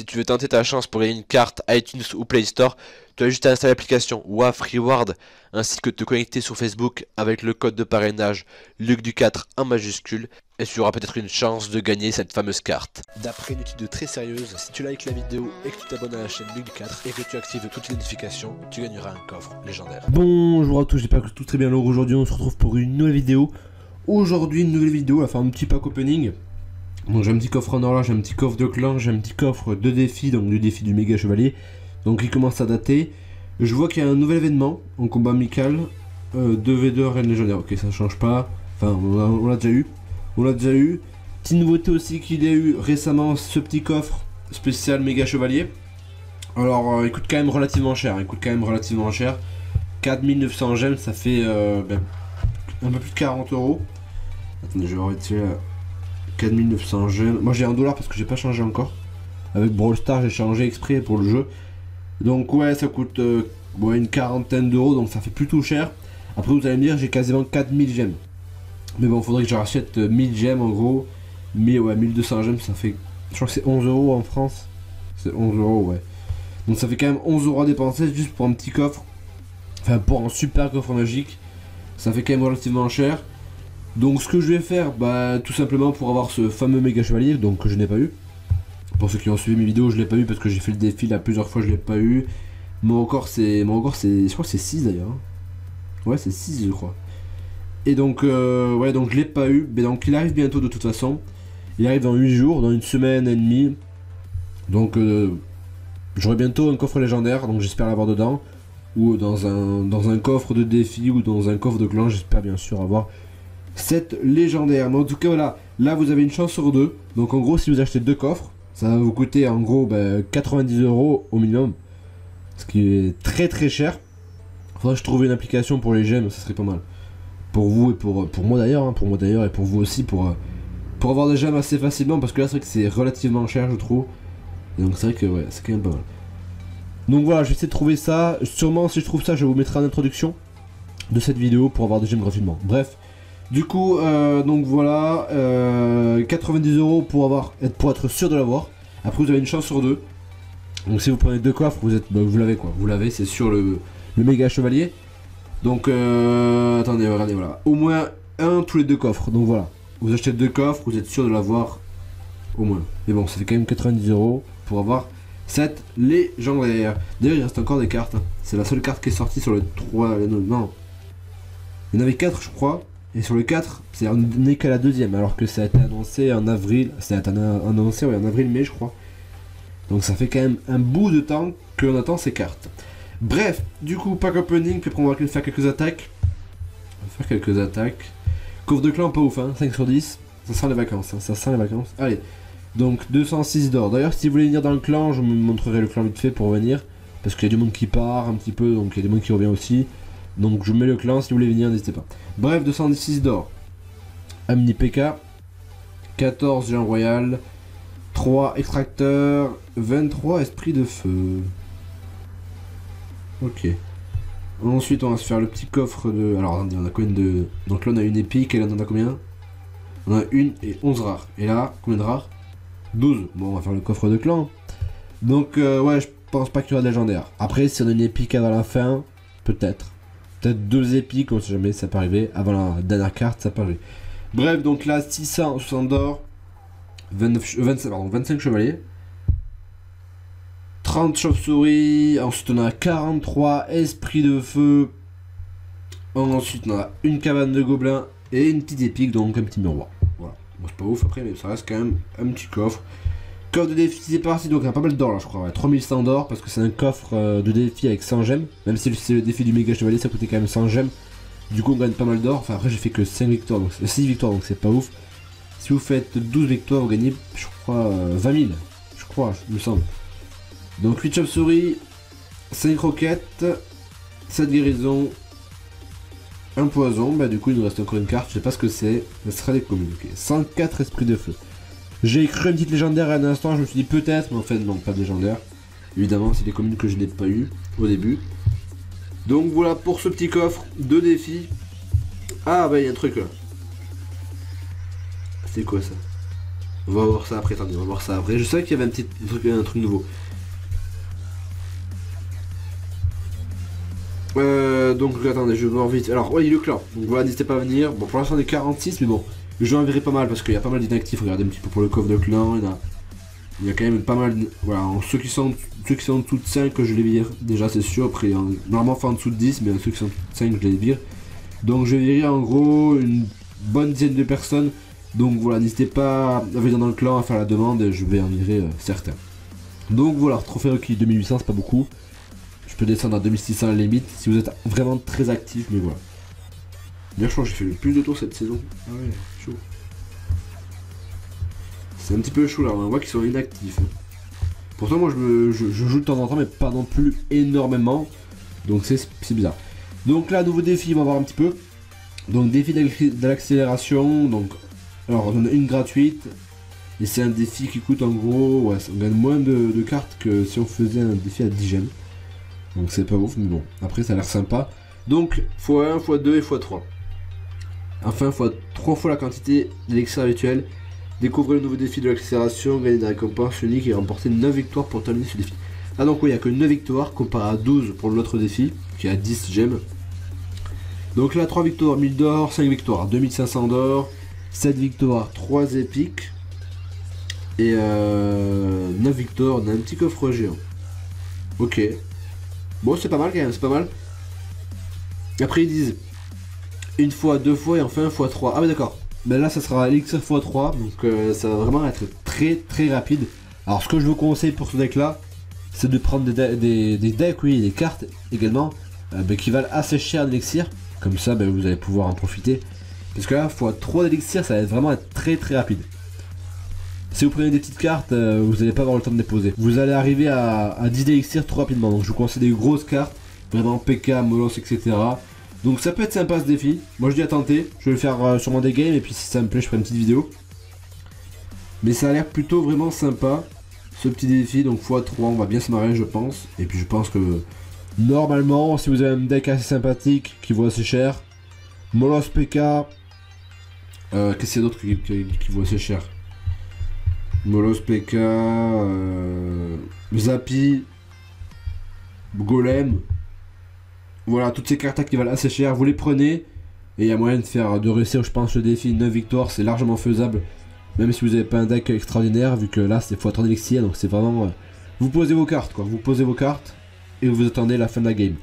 Si tu veux tenter ta chance pour gagner une carte iTunes ou Play Store, tu as juste à installer l'application WAF Reward ainsi que te connecter sur Facebook avec le code de parrainage Luc du 4 en majuscule et tu auras peut-être une chance de gagner cette fameuse carte. D'après une étude très sérieuse, si tu likes la vidéo et que tu t'abonnes à la chaîne Luc du 4 et que tu actives toutes les notifications, tu gagneras un coffre légendaire. Bonjour à tous, j'espère que tout très bien. Alors aujourd'hui on se retrouve pour une nouvelle vidéo. Aujourd'hui une nouvelle vidéo, à faire un petit pack opening. Donc j'ai un petit coffre en or là, j'ai un petit coffre de clan, j'ai un petit coffre de défi, donc du défi du méga chevalier. Donc il commence à dater. Je vois qu'il y a un nouvel événement en combat amical. 2v2 reine légendaire, ok ça change pas. Enfin on l'a déjà eu. On l'a déjà eu. Petite nouveauté aussi qu'il y a eu récemment, ce petit coffre spécial méga chevalier. Alors euh, il coûte quand même relativement cher, il coûte quand même relativement cher. 4900 gemmes, ça fait euh, ben, un peu plus de 40 euros. Attendez, je vais retirer 4900 gemmes. Moi j'ai un dollar parce que j'ai pas changé encore. Avec Brawl Stars, j'ai changé exprès pour le jeu. Donc ouais, ça coûte euh, une quarantaine d'euros, donc ça fait plutôt cher. Après vous allez me dire, j'ai quasiment 4000 gemmes. Mais bon, faudrait que je rachète 1000 gemmes en gros. Mais ouais, 1200 gemmes, ça fait... Je crois que c'est 11 euros en France. C'est 11 euros, ouais. Donc ça fait quand même 11 euros à dépenser juste pour un petit coffre. Enfin, pour un super coffre magique. Ça fait quand même relativement cher. Donc ce que je vais faire, bah tout simplement pour avoir ce fameux méga chevalier, donc que je n'ai pas eu. Pour ceux qui ont suivi mes vidéos, je l'ai pas eu parce que j'ai fait le défi là plusieurs fois, je l'ai pas eu. Mon encore c'est. Mon encore c'est. Je crois que c'est 6 d'ailleurs. Ouais c'est 6 je crois. Et donc euh, ouais donc je l'ai pas eu. Mais donc il arrive bientôt de toute façon. Il arrive dans 8 jours, dans une semaine et demie. Donc euh, j'aurai bientôt un coffre légendaire, donc j'espère l'avoir dedans. Ou dans un, dans un coffre de défi ou dans un coffre de clan, j'espère bien sûr avoir cette légendaire. Mais en tout cas, voilà, là vous avez une chance sur deux. Donc en gros, si vous achetez deux coffres, ça va vous coûter en gros 90 euros au minimum. Ce qui est très très cher. Faudrait que je trouve une application pour les gemmes, ça serait pas mal. Pour vous et pour, moi d'ailleurs, hein, pour moi d'ailleurs et pour vous aussi, pour, pour avoir des gemmes assez facilement. Parce que là, c'est vrai que c'est relativement cher, je trouve. Donc c'est vrai que c'est quand même pas mal. Donc voilà, je vais essayer de trouver ça. Sûrement, si je trouve ça, je vous mettrai en introduction de cette vidéo pour avoir des gemmes gratuitement. Bref. Du coup, euh, donc voilà, 90 euh, euros pour avoir, pour être sûr de l'avoir. Après, vous avez une chance sur deux. Donc si vous prenez deux coffres, vous êtes, bah, vous l'avez quoi. Vous l'avez, c'est sur le, le, méga chevalier. Donc, euh, attendez, regardez, voilà. Au moins un tous les deux coffres. Donc voilà, vous achetez deux coffres, vous êtes sûr de l'avoir au moins. Mais bon, ça fait quand même 90 euros pour avoir cette légendaire. D'ailleurs, il reste encore des cartes. Hein. C'est la seule carte qui est sortie sur le 3. Non. Il y en avait 4, je crois. Et sur le 4, c'est n'est qu'à la deuxième, alors que ça a été annoncé en avril. Ça a été annoncé en avril-mai, je crois. Donc ça fait quand même un bout de temps que l'on attend ces cartes. Bref, du coup, pack opening, puis on va faire quelques attaques. On va faire quelques attaques. Coffre de clan, pas ouf, hein, 5 sur 10. Ça sent les vacances, hein, ça sent les vacances. Allez, donc 206 d'or. D'ailleurs, si vous voulez venir dans le clan, je vous montrerai le clan vite fait pour venir. Parce qu'il y a du monde qui part un petit peu, donc il y a du monde qui revient aussi. Donc je mets le clan, si vous voulez venir, n'hésitez pas. Bref, 206 d'or. Amni PK. 14 Jean Royal. 3 extracteurs. 23 Esprit de Feu. Ok. Ensuite, on va se faire le petit coffre de... Alors, on a combien de... Donc là, on a une épique, et là, on en a combien? On a une et 11 rares. Et là, combien de rares? 12. Bon, on va faire le coffre de clan. Donc, euh, ouais, je pense pas qu'il y aura de légendaire. Après, si on a une épique avant la fin, peut-être. Peut-être deux épiques, on sait jamais, ça peut arriver. Avant la dernière carte, ça peut arriver. Bref, donc là, 660 d'or. 25 chevaliers. 30 chauves-souris. Ensuite, on a 43 esprits de feu. Ensuite, on a une cabane de gobelins et une petite épique, donc un petit miroir. Voilà. Bon, c'est pas ouf après, mais ça reste quand même un petit coffre. Coffre de défi, c'est parti, donc il y a pas mal d'or là, je crois. Ouais. 3100 d'or parce que c'est un coffre euh, de défi avec 100 gemmes. Même si c'est le défi du méga chevalier, ça coûtait quand même 100 gemmes. Du coup, on gagne pas mal d'or. Enfin, après, j'ai fait que 5 victoires, donc 6 victoires, donc c'est pas ouf. Si vous faites 12 victoires, vous gagnez, je crois, 20 000. Je crois, il me semble. Donc 8 chauves-souris, 5 roquettes, 7 guérisons, un poison. Bah, du coup, il nous reste encore une carte, je sais pas ce que c'est. Ce sera les communes, ok. 104 esprits de feu. J'ai cru une petite légendaire à un instant, je me suis dit peut-être, mais en fait non, pas de légendaire. Évidemment, c'est des communes que je n'ai pas eu au début. Donc voilà pour ce petit coffre de défi. Ah bah il y a un truc là. C'est quoi ça? On va voir ça après, attendez, on va voir ça après. Je sais qu'il y avait un petit truc, un truc nouveau. Euh, donc attendez, je vais voir vite. Alors, ouais, il clan. Donc voilà, n'hésitez pas à venir. Bon, pour l'instant, on est 46, mais bon, en verrai pas mal parce qu'il y a pas mal d'inactifs. Regardez un petit peu pour le coffre de clan. Il y, a, quand même pas mal. Voilà, ceux qui sont ceux qui sont en dessous de 5, je les vire. Déjà, c'est sûr. Après, normalement, enfin en dessous de 10, mais ceux qui sont en dessous de 5, je les vire. Donc, je vais virer en gros une bonne dizaine de personnes. Donc voilà, n'hésitez pas à venir dans le clan à faire la demande. Je vais en virer euh, certains. Donc voilà, trophée requis 2800, c'est pas beaucoup. Peux descendre à 2600 à la limite si vous êtes vraiment très actif, mais voilà. D'ailleurs, je crois que j'ai fait le plus de tours cette saison. Ah ouais, chaud. C'est un petit peu chaud là, on voit qu'ils sont inactifs. Pourtant, moi je, je, joue de temps en temps, mais pas non plus énormément. Donc c'est bizarre. Donc là, nouveau défi, on va voir un petit peu. Donc défi de l'accélération. Donc, alors on en a une gratuite. Et c'est un défi qui coûte en gros, ouais, on gagne moins de, de, cartes que si on faisait un défi à 10 gemmes. Donc c'est pas ouf, mais bon, après ça a l'air sympa. Donc x1, x2 et x3. Enfin, fois 3 fois la quantité d'élixir habituel. Découvrez le nouveau défi de l'accélération, gagner des récompenses uniques et remporter 9 victoires pour terminer ce défi. Ah donc oui, il n'y a que 9 victoires comparé à 12 pour l'autre défi, qui a 10 gemmes. Donc là, 3 victoires, 1000 d'or, 5 victoires, 2500 d'or, 7 victoires, 3 épiques. Et euh, 9 victoires, on a un petit coffre géant. Ok. Bon, c'est pas mal quand même, c'est pas mal. Après, ils disent une fois, deux fois et enfin fois 3. Ah, mais d'accord. Mais là, ça sera elixir x3, donc euh, ça va vraiment être très très rapide. Alors, ce que je vous conseille pour ce deck là, c'est de prendre des, decks, oui, des cartes également, euh, ben, qui valent assez cher d'élixir. Comme ça, ben, vous allez pouvoir en profiter. Parce que là, fois 3 d'élixir, ça va vraiment être très très rapide. Si vous prenez des petites cartes, euh, vous n'allez pas avoir le temps de les poser. Vous allez arriver à, à 10 d'élixir trop rapidement. Donc je vous conseille des grosses cartes, vraiment PK, Molos, etc. Donc ça peut être sympa ce défi. Moi je dis à tenter. Je vais faire euh, sûrement des games et puis si ça me plaît je ferai une petite vidéo. Mais ça a l'air plutôt vraiment sympa. Ce petit défi, donc x3, on va bien se marrer je pense. Et puis je pense que normalement si vous avez un deck assez sympathique qui vaut assez cher. Molos PK. Euh, Qu'est-ce qu'il y a d'autre qui, vaut assez cher? Molos PK. Euh. Golem. Voilà, toutes ces cartes qui valent assez cher, vous les prenez. Et il y a moyen de faire, de réussir, je pense, le défi 9 victoires, c'est largement faisable. Même si vous n'avez pas un deck extraordinaire, vu que là, c'est x30 d'élixir, donc c'est vraiment... Euh, vous posez vos cartes, quoi. Vous posez vos cartes, et vous attendez la fin de la game.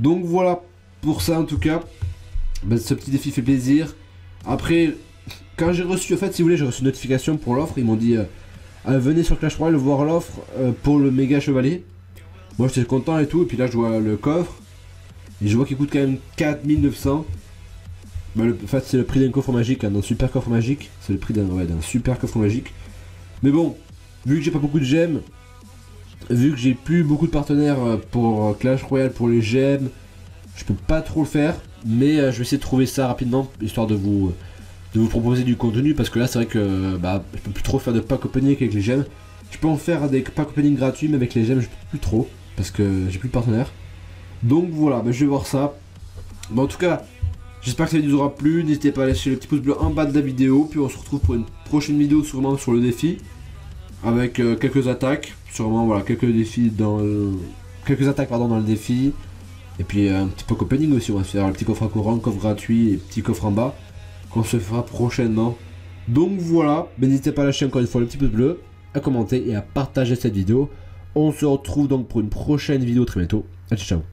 Donc voilà, pour ça en tout cas, ben, ce petit défi fait plaisir. Après, quand j'ai reçu, en fait, si vous voulez, j'ai reçu une notification pour l'offre, ils m'ont dit... Euh, ah, venez sur Clash Royale voir l'offre euh, pour le méga chevalier. Moi j'étais content et tout, et puis là je vois le coffre. Et je vois qu'il coûte quand même 4900. Bah, en fait, c'est le prix d'un coffre magique, hein, d'un super coffre magique. C'est le prix d'un super coffre magique. Mais bon, vu que j'ai pas beaucoup de gemmes, vu que j'ai plus beaucoup de partenaires euh, pour euh, Clash Royale pour les gemmes, je peux pas trop le faire. Mais euh, je vais essayer de trouver ça rapidement, histoire de vous, de vous proposer du contenu. Parce que là, c'est vrai que bah, je peux plus trop faire de pack opening avec les gemmes. Je peux en faire des pack opening gratuits, mais avec les gemmes, je peux plus trop. Parce que j'ai plus de partenaires. Donc voilà, ben, je vais voir ça. Bon, en tout cas, j'espère que ça vous aura plu. N'hésitez pas à laisser le petit pouce bleu en bas de la vidéo. Puis on se retrouve pour une prochaine vidéo sûrement sur le défi. Avec euh, quelques attaques. Sûrement, voilà, quelques défis dans Quelques attaques, pardon, dans le défi. Et puis un petit peu opening aussi. On va se faire un petit coffre à courant, coffre gratuit et petit coffre en bas. Qu'on se fera prochainement. Donc voilà, n'hésitez pas à lâcher encore une fois le petit pouce bleu, à commenter et à partager cette vidéo. On se retrouve donc pour une prochaine vidéo très bientôt. ciao